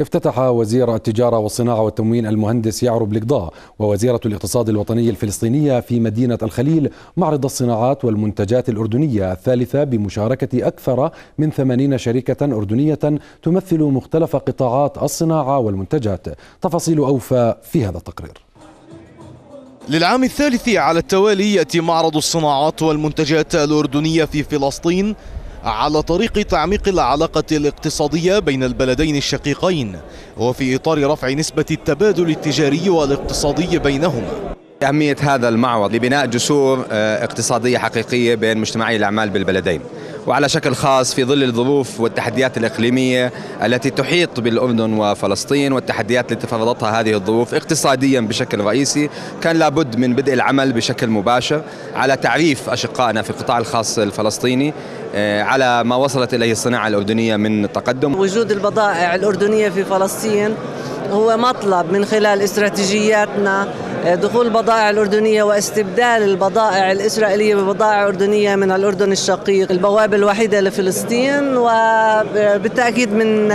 افتتح وزير التجارة والصناعة والتموين المهندس يعرب القضاء ووزيرة الاقتصاد الوطني الفلسطينية في مدينة الخليل معرض الصناعات والمنتجات الأردنية الثالثة بمشاركة أكثر من ثمانين شركة أردنية تمثل مختلف قطاعات الصناعة والمنتجات. تفاصيل أوفى في هذا التقرير. للعام الثالث على التوالي يأتي معرض الصناعات والمنتجات الأردنية في فلسطين على طريق تعميق العلاقة الاقتصادية بين البلدين الشقيقين وفي إطار رفع نسبة التبادل التجاري والاقتصادي بينهما. أهمية هذا المعرض لبناء جسور اقتصادية حقيقية بين مجتمعي الأعمال بالبلدين. وعلى شكل خاص في ظل الظروف والتحديات الإقليمية التي تحيط بالأردن وفلسطين والتحديات التي فرضتها هذه الظروف اقتصاديا بشكل رئيسي كان لابد من بدء العمل بشكل مباشر على تعريف أشقائنا في القطاع الخاص الفلسطيني على ما وصلت إليه الصناعة الأردنية من تقدم. وجود البضائع الأردنية في فلسطين هو مطلب من خلال استراتيجياتنا دخول البضائع الأردنية واستبدال البضائع الإسرائيلية ببضائع أردنية من الأردن الشقيق. البوابة الوحيدة لفلسطين وبالتأكيد من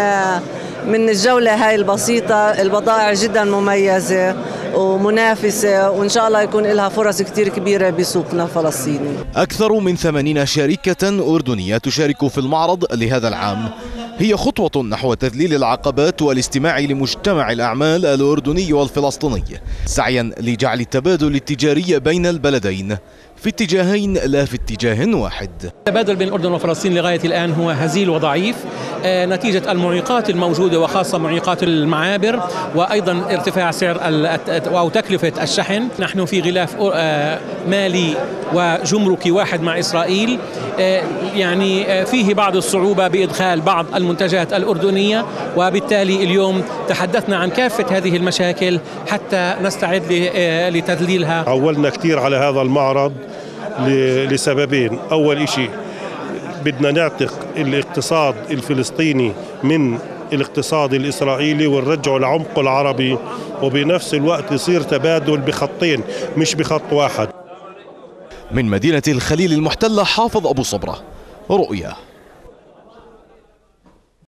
من الجولة هاي البسيطة. البضائع جدا مميزة. ومنافسة وإن شاء الله يكون لها فرص كتير كبيرة بسوقنا الفلسطيني أكثر من 80 شركة أردنية تشارك في المعرض لهذا العام. هي خطوة نحو تذليل العقبات والاستماع لمجتمع الأعمال الأردني والفلسطيني سعيا لجعل التبادل التجاري بين البلدين. في اتجاهين لا في اتجاه واحد. التبادل بين الأردن وفلسطين لغاية الآن هو هزيل وضعيف. نتيجة المعيقات الموجودة وخاصة معيقات المعابر وأيضا ارتفاع سعر أو تكلفة الشحن. نحن في غلاف مالي وجمركي واحد مع إسرائيل. يعني فيه بعض الصعوبة بإدخال بعض المنتجات الأردنية وبالتالي اليوم تحدثنا عن كافة هذه المشاكل حتى نستعد لتذليلها. عولنا كثير على هذا المعرض. لسببين. أول شيء بدنا نعتق الاقتصاد الفلسطيني من الاقتصاد الإسرائيلي ونرجعه لعمقه العربي وبنفس الوقت يصير تبادل بخطين مش بخط واحد. من مدينة الخليل المحتلة حافظ أبو صبرة رؤيا.